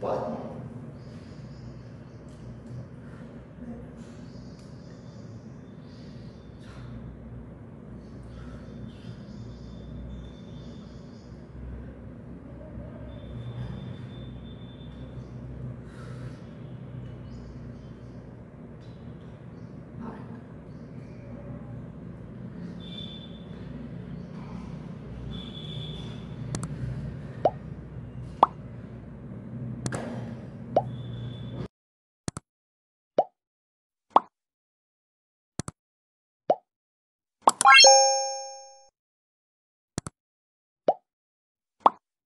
But